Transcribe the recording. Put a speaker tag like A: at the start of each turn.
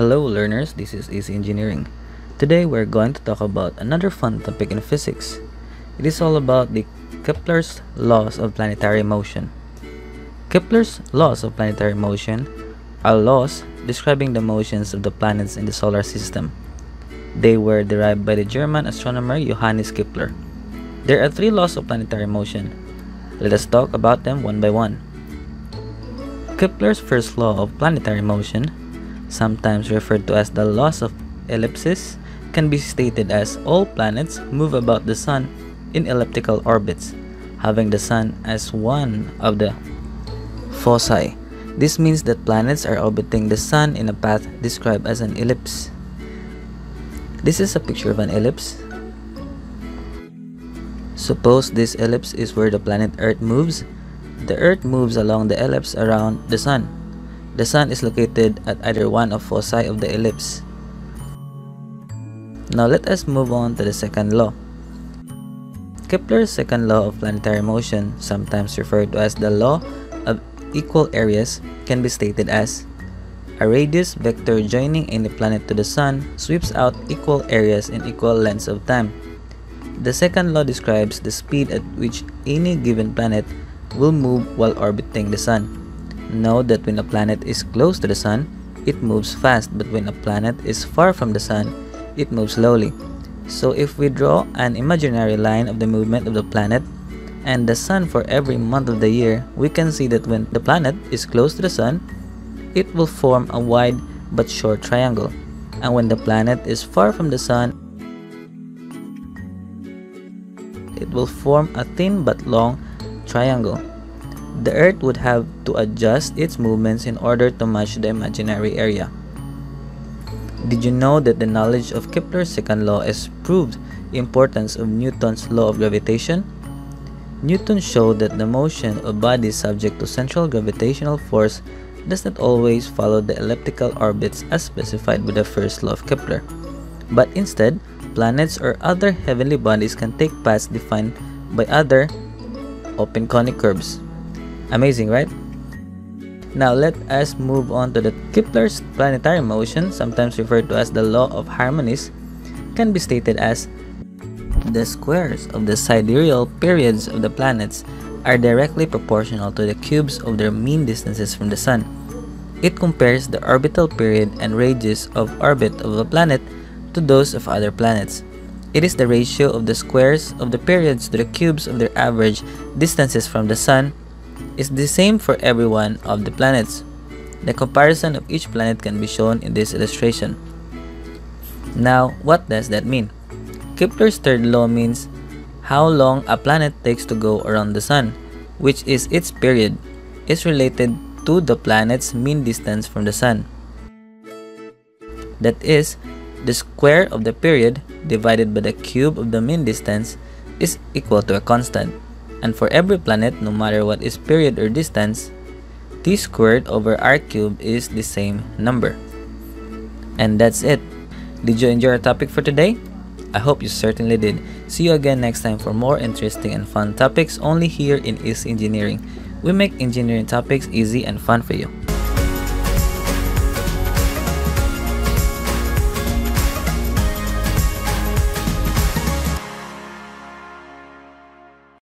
A: Hello learners, this is Easy Engineering. Today we're going to talk about another fun topic in physics. It is all about the Kepler's laws of planetary motion. Kepler's laws of planetary motion are laws describing the motions of the planets in the solar system. They were derived by the German astronomer Johannes Kepler. There are three laws of planetary motion. Let us talk about them one by one. Kepler's first law of planetary motion, sometimes referred to as the laws of ellipses, can be stated as all planets move about the sun in elliptical orbits, having the sun as one of the foci. This means that planets are orbiting the sun in a path described as an ellipse. This is a picture of an ellipse. Suppose this ellipse is where the planet Earth moves the Earth moves along the ellipse around the Sun. The Sun is located at either one of foci of the ellipse. Now let us move on to the second law. Kepler's second law of planetary motion, sometimes referred to as the law of equal areas, can be stated as a radius vector joining any planet to the Sun sweeps out equal areas in equal lengths of time. The second law describes the speed at which any given planet will move while orbiting the Sun. Note that when a planet is close to the Sun, it moves fast, but when a planet is far from the Sun, it moves slowly. So if we draw an imaginary line of the movement of the planet and the Sun for every month of the year, we can see that when the planet is close to the Sun, it will form a wide but short triangle. And when the planet is far from the Sun, it will form a thin but long triangle. The Earth would have to adjust its movements in order to match the imaginary area. Did you know that the knowledge of Kepler's second law has proved importance of Newton's law of gravitation? Newton showed that the motion of bodies subject to central gravitational force does not always follow the elliptical orbits as specified by the first law of Kepler, but instead, planets or other heavenly bodies can take paths defined by other open conic curves. Amazing, right? Now let us move on to the Kepler's planetary motion, sometimes referred to as the law of harmonies, can be stated as the squares of the sidereal periods of the planets are directly proportional to the cubes of their mean distances from the Sun. It compares the orbital period and radius of orbit of a planet to those of other planets. It is the ratio of the squares of the periods to the cubes of their average distances from the Sun is the same for every one of the planets. The comparison of each planet can be shown in this illustration. Now, what does that mean? Kepler's third law means how long a planet takes to go around the Sun, which is its period, is related to the planet's mean distance from the Sun. That is, the square of the period divided by the cube of the mean distance is equal to a constant. And for every planet, no matter what its period or distance, t squared over r cubed is the same number. And that's it. Did you enjoy our topic for today? I hope you certainly did. See you again next time for more interesting and fun topics only here in Easy Engineering. We make engineering topics easy and fun for you.